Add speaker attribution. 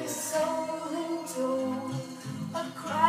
Speaker 1: my soul into a cry.